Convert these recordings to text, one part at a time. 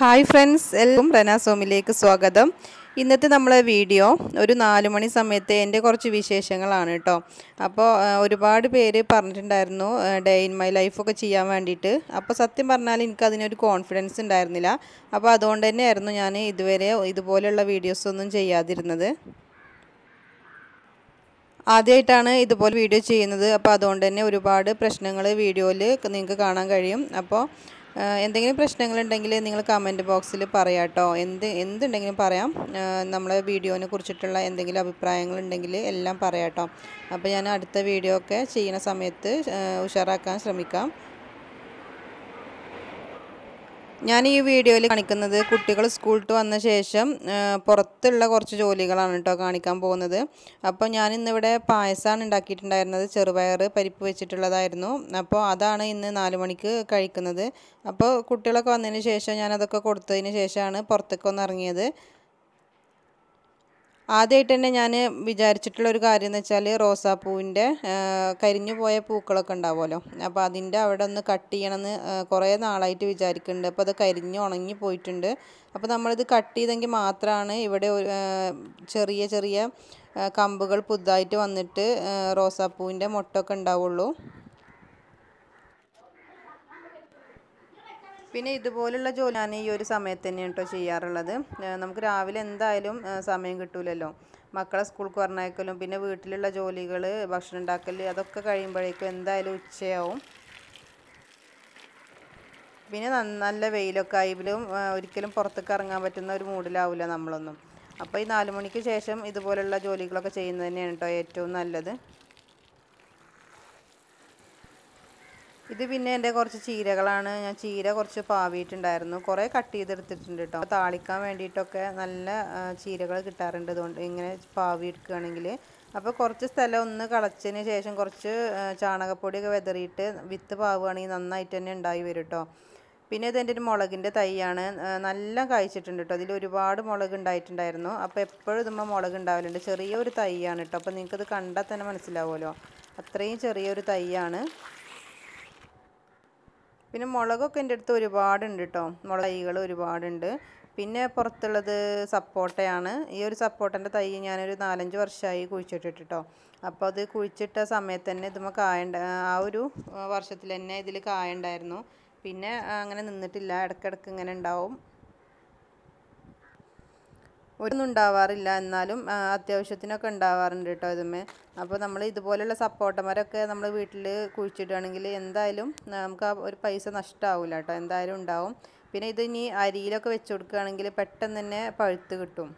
Hi friends എല്ലാവർക്കും റനാസോമിലേക്ക് സ്വാഗതം. ഇന്നത്തെ നമ്മളെ വീഡിയോ ഒരു നാല് മണി സമയത്ത് എന്റെ കുറച്ച് വിശേഷങ്ങളാണ് കേട്ടോ അപ്പോൾ ഒരുപാട് പേര് പറഞ്ഞിട്ടുണ്ടായിരുന്നു ഡേ ഇൻ മൈ ലൈഫൊക്കെ ചെയ്യാൻ വേണ്ടിയിട്ട്. അപ്പോൾ സത്യം പറഞ്ഞാൽ എനിക്ക് അതിനൊരു കോൺഫിഡൻസ് ഉണ്ടായിരുന്നില്ല. അപ്പോൾ അതുകൊണ്ട് തന്നെയായിരുന്നു ഞാൻ ഇതുവരെ ഇതുപോലെയുള്ള വീഡിയോസൊന്നും ചെയ്യാതിരുന്നത്. ആദ്യമായിട്ടാണ് ഇതുപോലെ വീഡിയോ ചെയ്യുന്നത്. അപ്പോൾ അതുകൊണ്ട് തന്നെ ഒരുപാട് പ്രശ്നങ്ങൾ വീഡിയോയിൽ നിങ്ങൾക്ക് കാണാൻ കഴിയും. അപ്പോൾ എന്തെങ്കിലും പ്രശ്നങ്ങളുണ്ടെങ്കിൽ നിങ്ങൾ കമന്റ് ബോക്സിൽ പറയാം കേട്ടോ എന്ത് എന്തുണ്ടെങ്കിലും പറയാം. നമ്മളെ വീഡിയോനെ കുറിച്ചിട്ടുള്ള എന്തെങ്കിലും അഭിപ്രായങ്ങളുണ്ടെങ്കിൽ എല്ലാം പറയാം കേട്ടോ അപ്പോൾ ഞാൻ അടുത്ത വീഡിയോ ഒക്കെ ചെയ്യുന്ന സമയത്ത് ഉഷാറാക്കാൻ ശ്രമിക്കാം. ഞാൻ ഈ വീഡിയോയിൽ കാണിക്കുന്നത് കുട്ടികൾ സ്കൂൾ വന്ന ശേഷം പുറത്തുള്ള കുറച്ച് ജോലികളാണ് കേട്ടോ കാണിക്കാൻ പോകുന്നത്. അപ്പോൾ ഞാൻ ഇന്നിവിടെ പായസമാണ് ഉണ്ടാക്കിയിട്ടുണ്ടായിരുന്നത്. ചെറുപയർ പരിപ്പ് വെച്ചിട്ടുള്ളതായിരുന്നു. അപ്പോൾ അതാണ് ഇന്ന് നാല് മണിക്ക് കഴിക്കുന്നത്. അപ്പോൾ കുട്ടികളൊക്കെ വന്നതിന് ശേഷം ഞാനതൊക്കെ കൊടുത്തതിന് ശേഷമാണ് പുറത്തേക്ക് ഒന്ന് ഇറങ്ങിയത്. ആദ്യമായിട്ട് തന്നെ ഞാൻ വിചാരിച്ചിട്ടുള്ള ഒരു കാര്യം എന്ന് വെച്ചാൽ റോസാപ്പൂവിന്റെ കരിഞ്ഞു പോയ പൂക്കളൊക്കെ ഉണ്ടാവുമല്ലോ. അപ്പോൾ അതിന്റെ അവിടെ ഒന്ന് കട്ട് ചെയ്യണമെന്ന് കുറേ നാളായിട്ട് വിചാരിക്കുന്നുണ്ട്. അപ്പോൾ അത് കരിഞ്ഞ് ഉണങ്ങി പോയിട്ടുണ്ട്. അപ്പോൾ നമ്മളിത് കട്ട് ചെയ്തെങ്കിൽ മാത്രമാണ് ഇവിടെ ചെറിയ ചെറിയ കമ്പുകൾ പുതുതായിട്ട് വന്നിട്ട് റോസാപ്പൂവിന്റെ മൊട്ടൊക്കെ ഉണ്ടാവുള്ളൂ. പിന്നെ ഇതുപോലുള്ള ജോലി ഞാൻ ഈ ഒരു സമയത്ത് തന്നെയാണ് കേട്ടോ ചെയ്യാറുള്ളത്. നമുക്ക് രാവിലെ എന്തായാലും സമയം കിട്ടൂലല്ലോ. മക്കളെ സ്കൂൾക്ക് പറഞ്ഞയക്കലും പിന്നെ വീട്ടിലുള്ള ജോലികൾ ഭക്ഷണം ഉണ്ടാക്കൽ അതൊക്കെ കഴിയുമ്പോഴേക്കും എന്തായാലും ഉച്ചയാവും. പിന്നെ നല്ല വെയിലൊക്കെ ആയാലും ഒരിക്കലും പുറത്തേക്ക് ഇറങ്ങാൻ പറ്റുന്ന ഒരു മൂഡിലാവില്ല നമ്മളൊന്നും. അപ്പോൾ ഈ നാല് മണിക്ക് ശേഷം ഇതുപോലുള്ള ജോലികളൊക്കെ ചെയ്യുന്നത് തന്നെയാണ് കേട്ടോ ഏറ്റവും നല്ലത്. ഇത് പിന്നെ എന്റെ കുറച്ച് ചീരകളാണ്. ഞാൻ ചീര കുറച്ച് പാവിയിട്ടുണ്ടായിരുന്നു. കുറേ കട്ട് ചെയ്തെടുത്തിട്ടുണ്ട് കേട്ടോ. താളിക്കാൻ വേണ്ടിയിട്ടൊക്കെ നല്ല ചീരകൾ കിട്ടാറുണ്ട് ഇതുകൊണ്ട്. ഇങ്ങനെ പാവി എടുക്കുകയാണെങ്കിൽ. അപ്പോൾ കുറച്ച് സ്ഥലം ഒന്ന് കളച്ചതിന് ശേഷം കുറച്ച് ചാണകപ്പൊടിയൊക്കെ വിതറിയിട്ട് വിത്ത് പാവുകയാണെങ്കിൽ നന്നായിട്ട് തന്നെ ഉണ്ടായി വരും കേട്ടോ. പിന്നെ ഇതെന്റെ ഒരു മുളകിന്റെ തൈയാണ്. നല്ല കായ്ച്ചിട്ടുണ്ട് കേട്ടോ. അതിൽ ഒരുപാട് മുളക് ഉണ്ടായിട്ടുണ്ടായിരുന്നു. അപ്പോൾ എപ്പോഴും ഇതുമ്പോൾ മുളക് ഉണ്ടാവലുണ്ട്. ചെറിയൊരു തൈയാണ് കേട്ടോ. അപ്പോൾ നിങ്ങൾക്കത് കണ്ടാൽ തന്നെ മനസ്സിലാവുമല്ലോ. അത്രയും ചെറിയൊരു തൈയാണ്. പിന്നെ മുളകൊക്കെ എന്റെ അടുത്ത് ഒരുപാടുണ്ട് കേട്ടോ മുളക് തൈകൾ ഒരുപാടുണ്ട്. പിന്നെ പുറത്തുള്ളത് സപ്പോട്ടയാണ്. ഈ ഒരു സപ്പോട്ടന്റെ തൈ ഞാനൊരു നാലഞ്ച് വർഷമായി കുഴിച്ചിട്ടിട്ട് കേട്ടോ അപ്പോൾ അത് കുഴിച്ചിട്ട സമയത്ത് തന്നെ ഇതുമ്മ കായണ്ട ആ ഒരു വർഷത്തിൽ തന്നെ ഇതിൽ കായ ഉണ്ടായിരുന്നു പിന്നെ അങ്ങനെ നിന്നിട്ടില്ല. ഇടയ്ക്കിടയ്ക്ക് ഇങ്ങനെ ഉണ്ടാവും. ഒരൊന്നും ഉണ്ടാവാറില്ല എന്നാലും അത്യാവശ്യത്തിനൊക്കെ ഉണ്ടാവാറുണ്ട് കേട്ടോ ഇതുമേ. അപ്പോൾ നമ്മൾ ഇതുപോലെയുള്ള സപ്പോട്ടമരമൊക്കെ നമ്മൾ വീട്ടിൽ കുഴിച്ചിടുകയാണെങ്കിൽ എന്തായാലും നമുക്ക് ആ ഒരു പൈസ നഷ്ടമാവില്ല കേട്ടോ. എന്തായാലും ഉണ്ടാവും. പിന്നെ ഇത് ഇനി അരിയിലൊക്കെ വെച്ച് കൊടുക്കുകയാണെങ്കിൽ പെട്ടെന്ന് തന്നെ പഴുത്ത് കിട്ടും.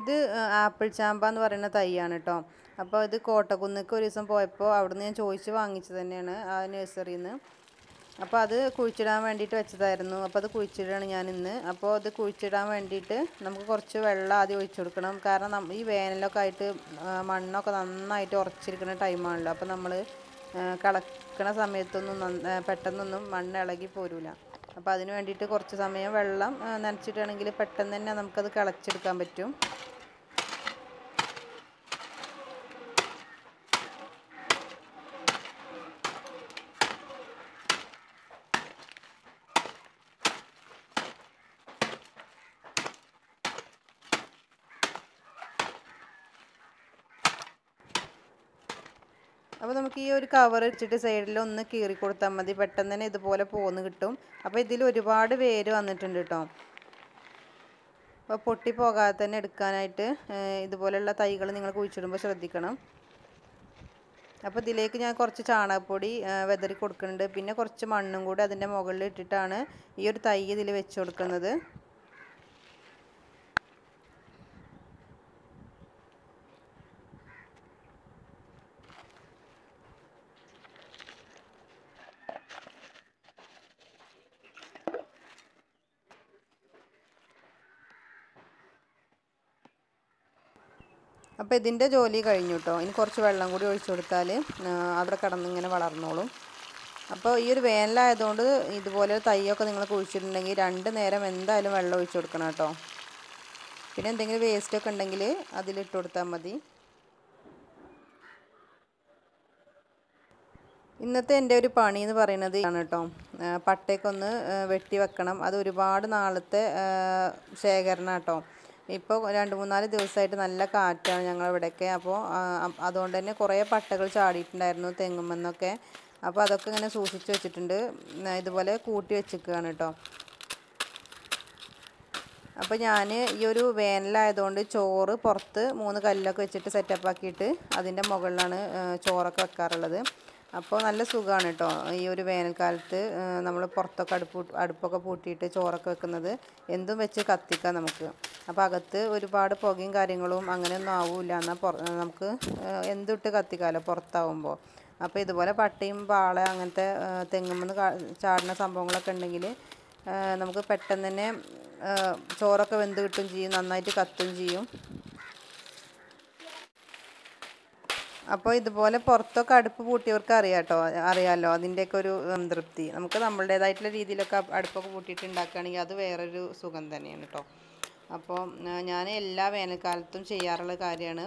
ഇത് ആപ്പിൾ ചാമ്പ എന്ന് പറയുന്ന തൈയാണ് കേട്ടോ. അപ്പോൾ ഇത് കോട്ടക്കുന്നിക്ക് ഒരു ദിവസം പോയപ്പോൾ അവിടുന്ന് ഞാൻ ചോദിച്ച് വാങ്ങിച്ചത് തന്നെയാണ് ആ നഴ്സറിയിൽ നിന്ന്. അപ്പോൾ അത് കുഴിച്ചിടാൻ വേണ്ടിയിട്ട് വെച്ചതായിരുന്നു. അപ്പോൾ അത് കുഴിച്ചിടുകയാണ് ഞാൻ ഇന്ന്. അപ്പോൾ അത് കുഴിച്ചിടാൻ വേണ്ടിയിട്ട് നമുക്ക് കുറച്ച് വെള്ളം ആദ്യം ഒഴിച്ചു കൊടുക്കണം. കാരണം ഈ വേനലൊക്കെ ആയിട്ട് മണ്ണൊക്കെ നന്നായിട്ട് ഉറച്ചിരിക്കുന്ന ടൈമാണല്ലോ അപ്പോൾ നമ്മൾ കളക്കണ സമയത്തൊന്നും നന്ന- പെട്ടെന്നൊന്നും മണ്ണ് ഇളകി പോരൂല. അപ്പോൾ അതിന് വേണ്ടിയിട്ട് കുറച്ച് സമയം വെള്ളം നനച്ചിട്ടാണെങ്കിൽ പെട്ടെന്ന് തന്നെ നമുക്കത് കളച്ചെടുക്കാൻ പറ്റും. അപ്പോൾ നമുക്ക് ഈ ഒരു കവർ വെച്ചിട്ട് സൈഡിൽ ഒന്ന് കീറി കൊടുത്താൽ മതി. പെട്ടെന്ന് തന്നെ ഇതുപോലെ പോന്ന് കിട്ടും. അപ്പോൾ ഇതിൽ ഒരുപാട് വേര് വന്നിട്ടുണ്ട് കേട്ടോ അപ്പോൾ പൊട്ടി പോകാതെ തന്നെ എടുക്കാനായിട്ട് ഇതുപോലെയുള്ള തൈകൾ നിങ്ങൾ കുഴിച്ചിടുമ്പോൾ ശ്രദ്ധിക്കണം. അപ്പോൾ ഇതിലേക്ക് ഞാൻ കുറച്ച് ചാണകപ്പൊടി വെതറി കൊടുക്കുന്നുണ്ട്. പിന്നെ കുറച്ച് മണ്ണും കൂടി അതിന്റെ മുകളിൽ ഇട്ടിട്ടാണ് ഈ ഒരു തൈ ഇതിൽ വെച്ച് കൊടുക്കുന്നത്. അപ്പോൾ ഇതിന്റെ ജോലി കഴിഞ്ഞു കേട്ടോ. ഇനി കുറച്ച് വെള്ളം കൂടി ഒഴിച്ചു കൊടുത്താൽ അവിടെ കിടന്നിങ്ങനെ വളർന്നോളും. അപ്പോൾ ഈ ഒരു വേനലായതുകൊണ്ട് ഇതുപോലെ തൈയൊക്കെ നിങ്ങൾ കുഴിച്ചിട്ടുണ്ടെങ്കിൽ രണ്ട് നേരം എന്തായാലും വെള്ളം ഒഴിച്ചു കൊടുക്കണം കേട്ടോ. പിന്നെ എന്തെങ്കിലും വേസ്റ്റൊക്കെ ഉണ്ടെങ്കിൽ അതിലിട്ട് കൊടുത്താൽ മതി. ഇന്നത്തെ എന്റെ ഒരു പണി എന്ന് പറയുന്നത് ആണ് കേട്ടോ. പട്ടയൊക്കെ ഒന്ന് വെട്ടി വെക്കണം. അത് ഒരുപാട് നാളത്തെ ശേഖരണം കേട്ടോ. ഇപ്പോൾ രണ്ട് മൂന്നാൽ ദിവസമായിട്ട് നല്ല കാറ്റാണ് ഞങ്ങളിവിടെയൊക്കെ അപ്പോൾ അതുകൊണ്ട് തന്നെ കുറേ പട്ടകൾ ചാടിയിട്ടുണ്ടായിരുന്നു തെങ്ങുമെന്നൊക്കെ. അപ്പോൾ അതൊക്കെ ഇങ്ങനെ സൂക്ഷിച്ച് വെച്ചിട്ടുണ്ട്. ഇതുപോലെ കൂട്ടി വെച്ചിരിക്കുകയാണ് കേട്ടോ. അപ്പോൾ ഞാൻ ഈ ഒരു വേനലായതുകൊണ്ട് ചോറ് പുറത്ത് മൂന്ന് കല്ലൊക്കെ വെച്ചിട്ട് സെറ്റപ്പാക്കിയിട്ട് അതിന്റെ മുകളിലാണ് ചോറൊക്കെ വെക്കാറുള്ളത്. അപ്പോൾ നല്ല സുഖമാണ് കേട്ടോ ഈ ഒരു വേനൽക്കാലത്ത് നമ്മൾ പുറത്തൊക്കെ അടുപ്പ് അടുപ്പൊക്കെ പൂട്ടിയിട്ട് ചോറൊക്കെ വെക്കുന്നത് എന്തും വെച്ച് കത്തിക്കാം നമുക്ക്. അപ്പോൾ അകത്ത് ഒരുപാട് പുകയും കാര്യങ്ങളും അങ്ങനെയൊന്നും ആവില്ല. എന്നാൽ നമുക്ക് എന്തിട്ട് കത്തിക്കാമല്ലോ പുറത്താവുമ്പോൾ അപ്പോൾ ഇതുപോലെ പട്ടയും പാള അങ്ങനത്തെ തെങ്ങുമെന്ന് ചാടുന്ന സംഭവങ്ങളൊക്കെ ഉണ്ടെങ്കിൽ നമുക്ക് പെട്ടെന്ന് തന്നെ ചോറൊക്കെ വെന്ത് കിട്ടും ചെയ്യും നന്നായിട്ട് കത്തും ചെയ്യും. അപ്പോൾ ഇതുപോലെ പുറത്തൊക്കെ അടുപ്പ് പൂട്ടിയവർക്ക് അറിയാം കേട്ടോ അറിയാമല്ലോ അതിന്റെയൊക്കെ ഒരു തൃപ്തി. നമുക്ക് നമ്മളുടേതായിട്ടുള്ള രീതിയിലൊക്കെ അടുപ്പൊക്കെ പൂട്ടിയിട്ട് ഉണ്ടാക്കുകയാണെങ്കിൽ അത് വേറൊരു സുഖം തന്നെയാണ് കേട്ടോ അപ്പോൾ ഞാൻ എല്ലാ വേനൽക്കാലത്തും ചെയ്യാറുള്ള കാര്യമാണ്.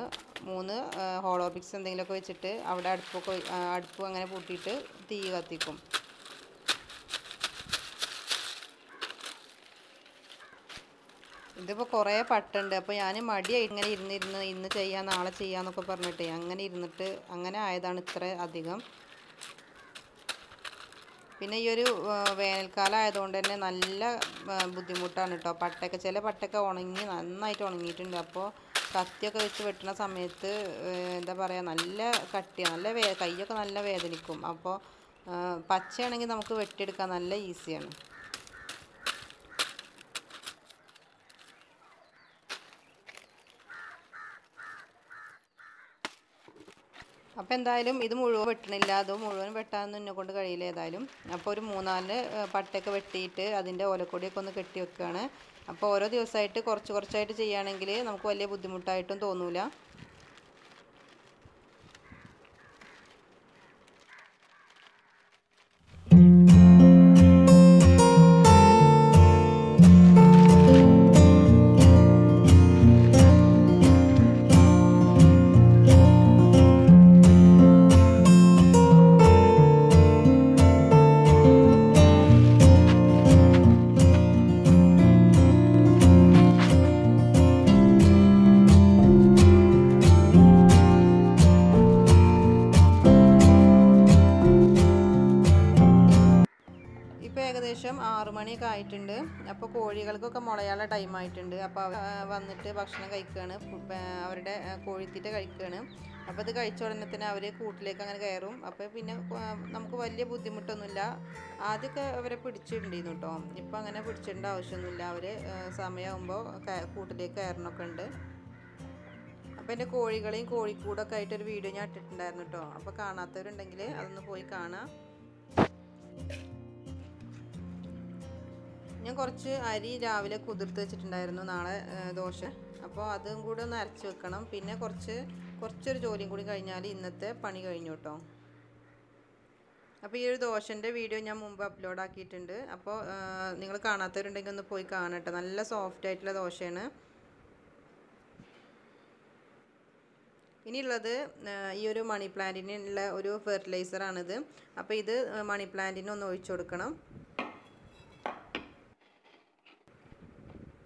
മൂന്ന് ഹോളോബിക്സ് എന്തെങ്കിലുമൊക്കെ വെച്ചിട്ട് അവിടെ അടുപ്പൊക്കെ അടുപ്പ് അങ്ങനെ പൂട്ടിയിട്ട് തീ കത്തിക്കും. ഇതിപ്പോൾ കുറേ പട്ടുണ്ട്. അപ്പോൾ ഞാൻ മടിയായി. ഇങ്ങനെ ഇരുന്നിരുന്ന് ഇന്ന് ചെയ്യാം നാളെ ചെയ്യാന്നൊക്കെ പറഞ്ഞിട്ട് അങ്ങനെ ഇരുന്നിട്ട് അങ്ങനെ ആയതാണ് ഇത്ര അധികം. പിന്നെ ഈ ഒരു വേനൽക്കാലം ആയതുകൊണ്ട് തന്നെ നല്ല ബുദ്ധിമുട്ടാണ് കേട്ടോ പട്ടൊക്കെ ചില പട്ടൊക്കെ ഉണങ്ങി നന്നായിട്ട് ഉണങ്ങിയിട്ടുണ്ട്. അപ്പോൾ കത്തിയൊക്കെ വെച്ച് വെട്ടുന്ന സമയത്ത് എന്താ പറയുക നല്ല കട്ടിയാണ് നല്ല വേ കൈയൊക്കെ നല്ല വേദനിക്കും. അപ്പോൾ പച്ചയാണെങ്കിൽ നമുക്ക് വെട്ടിയെടുക്കാൻ നല്ല ഈസിയാണ്. അപ്പോൾ എന്തായാലും ഇത് മുഴുവൻ വെട്ടണില്ല. അത് മുഴുവൻ വെട്ടാനൊന്നും എന്നെ കൊണ്ട് കഴിയില്ല ഏതായാലും. അപ്പോൾ ഒരു മൂന്നാൽ പട്ടയൊക്കെ വെട്ടിയിട്ട് അതിന്റെ ഓലക്കൊടിയൊക്കെ ഒന്ന് കെട്ടി വെക്കുകയാണ് അപ്പോൾ ഓരോ ദിവസമായിട്ട് കുറച്ച് കുറച്ചായിട്ട് ചെയ്യുകയാണെങ്കിൽ നമുക്ക് വലിയ ബുദ്ധിമുട്ടായിട്ടും തോന്നൂല. മണിയൊക്കെ ആയിട്ടുണ്ട്. അപ്പോൾ കോഴികൾക്കൊക്കെ മുളയാനുള്ള ടൈം ആയിട്ടുണ്ട്. അപ്പോൾ വന്നിട്ട് ഭക്ഷണം കഴിക്കുകയാണ് അവരുടെ കോഴിത്തീറ്റ കഴിക്കുകയാണ് അപ്പോൾ അത് കഴിച്ച ഉടനെ തന്നെ അവർ കൂട്ടിലേക്ക് അങ്ങനെ കയറും. അപ്പോൾ പിന്നെ നമുക്ക് വലിയ ബുദ്ധിമുട്ടൊന്നുമില്ല. ആദ്യമൊക്കെ അവരെ പിടിച്ചിട്ടുണ്ടായിരുന്നു കേട്ടോ ഇപ്പം അങ്ങനെ പിടിച്ചിടേണ്ട ആവശ്യമൊന്നുമില്ല. അവർ സമയമാകുമ്പോൾ കൂട്ടിലേക്ക് കയറണമൊക്കെ ഉണ്ട്. അപ്പോൾ എന്റെ കോഴികളെയും കോഴിക്കൂടൊക്കെ ആയിട്ടൊരു വീഡിയോ ഞാൻ ഇട്ടിട്ടുണ്ടായിരുന്നു കേട്ടോ അപ്പോൾ കാണാത്തവരുണ്ടെങ്കിൽ അതൊന്ന് പോയി കാണാം. ഞാൻ കുറച്ച് അരി രാവിലെ കുതിർത്ത് വെച്ചിട്ടുണ്ടായിരുന്നു നാളെ ദോശ. അപ്പോൾ അതും കൂടെ ഒന്ന് അരച്ച് വെക്കണം. പിന്നെ കുറച്ച് കുറച്ചൊരു ജോലിയും കൂടി കഴിഞ്ഞാൽ ഇന്നത്തെ പണി കഴിഞ്ഞു കേട്ടോ. അപ്പോൾ ഈ ഒരു ദോശന്റെ വീഡിയോ ഞാൻ മുമ്പ് അപ്ലോഡ് ആക്കിയിട്ടുണ്ട്. അപ്പോൾ നിങ്ങൾ കാണാത്തവരുണ്ടെങ്കിൽ ഒന്ന് പോയി കാണട്ടെ. നല്ല സോഫ്റ്റ് ആയിട്ടുള്ള ദോശയാണ്. ഇനിയുള്ളത് ഈ ഒരു മണി പ്ലാന്റിനുള്ള ഒരു ഫെർട്ടിലൈസറാണിത്. അപ്പോൾ ഇത് മണി പ്ലാന്റിന് ഒന്ന് ഒഴിച്ചു കൊടുക്കണം.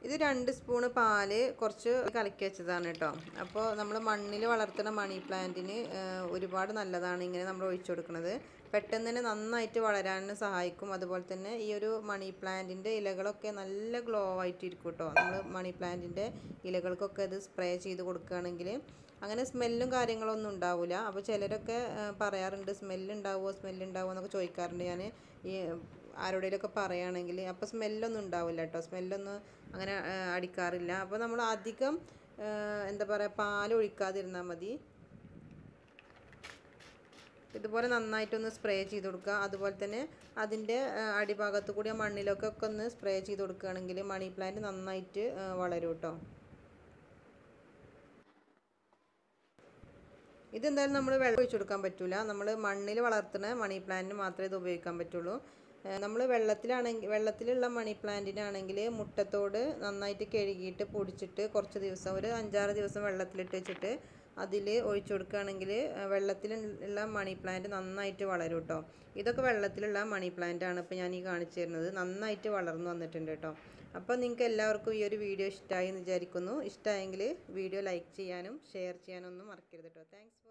ഇത് രണ്ട് സ്പൂണ് പാൽ കുറച്ച് കലക്കി വെച്ചതാണ് കേട്ടോ. അപ്പോൾ നമ്മൾ മണ്ണിൽ വളർത്തുന്ന മണി പ്ലാന്റിന് ഒരുപാട് നല്ലതാണ് ഇങ്ങനെ നമ്മൾ ഒഴിച്ചു കൊടുക്കുന്നത് പെട്ടെന്ന് തന്നെ നന്നായിട്ട് വളരാൻ സഹായിക്കും. അതുപോലെ തന്നെ ഈ ഒരു മണി പ്ലാന്റിന്റെ ഇലകളൊക്കെ നല്ല ഗ്ലോ ആയിട്ടിരിക്കും കേട്ടോ. നമ്മൾ മണി പ്ലാന്റിന്റെ ഇലകൾക്കൊക്കെ ഇത് സ്പ്രേ ചെയ്ത് കൊടുക്കുകയാണെങ്കിൽ അങ്ങനെ സ്മെല്ലും കാര്യങ്ങളൊന്നും ഉണ്ടാവില്ല അപ്പോൾ ചിലരൊക്കെ പറയാറുണ്ട് സ്മെല്ലുണ്ടാവുമോ സ്മെല്ലുണ്ടാവുമോ എന്നൊക്കെ ചോദിക്കാറുണ്ട് ഞാൻ ഈ ആരോടെങ്കിലുമൊക്കെ പറയുകയാണെങ്കിൽ അപ്പോൾ സ്മെല്ലൊന്നും ഉണ്ടാവില്ല കേട്ടോ. സ്മെല്ലൊന്നും അങ്ങനെ അടിക്കാറില്ല. അപ്പോൾ നമ്മൾ അധികം എന്താ പറയുക പാൽ ഒഴിക്കാതിരുന്നാൽ മതി. ഇതുപോലെ നന്നായിട്ടൊന്ന് സ്പ്രേ ചെയ്ത് കൊടുക്കുക. അതുപോലെ തന്നെ അതിന്റെ അടിഭാഗത്ത് കൂടി ആ മണ്ണിലൊക്കെ ഒക്കെ ഒന്ന് സ്പ്രേ ചെയ്ത് കൊടുക്കുകയാണെങ്കിൽ മണി പ്ലാന്റ് നന്നായിട്ട് വളരും കേട്ടോ. ഇതെന്തായാലും നമ്മൾ വെള്ളം ഒഴിച്ചു കൊടുക്കാൻ പറ്റില്ല നമ്മൾ മണ്ണിൽ വളർത്തുന്ന മണി പ്ലാന്റിന് മാത്രമേ ഇത് ഉപയോഗിക്കാൻ പറ്റുള്ളൂ. നമ്മൾ വെള്ളത്തിലാണെങ്കിൽ വെള്ളത്തിലുള്ള മണി പ്ലാന്റിനാണെങ്കിൽ മുട്ടത്തോട് നന്നായിട്ട് കഴുകിയിട്ട് പൊടിച്ചിട്ട് കുറച്ച് ദിവസം ഒരു അഞ്ചാറ് ദിവസം വെള്ളത്തിലിട്ട് വെച്ചിട്ട് അതിൽ ഒഴിച്ചു കൊടുക്കുകയാണെങ്കിൽ വെള്ളത്തിലുള്ള മണി പ്ലാന്റ് നന്നായിട്ട് വളരും കേട്ടോ ഇതൊക്കെ വെള്ളത്തിലുള്ള മണി പ്ലാന്റ് ആണ് ഇപ്പോൾ ഞാൻ ഈ കാണിച്ചു തരുന്നത്. നന്നായിട്ട് വളർന്നു വന്നിട്ടുണ്ട് കേട്ടോ അപ്പോൾ നിങ്ങൾക്ക് എല്ലാവർക്കും ഈ ഒരു വീഡിയോ ഇഷ്ടമായി എന്ന് വിചാരിക്കുന്നു. ഇഷ്ടമായെങ്കിൽ വീഡിയോ ലൈക്ക് ചെയ്യാനും ഷെയർ ചെയ്യാനും ഒന്നും മറക്കരുത് കേട്ടോ താങ്ക്സ്.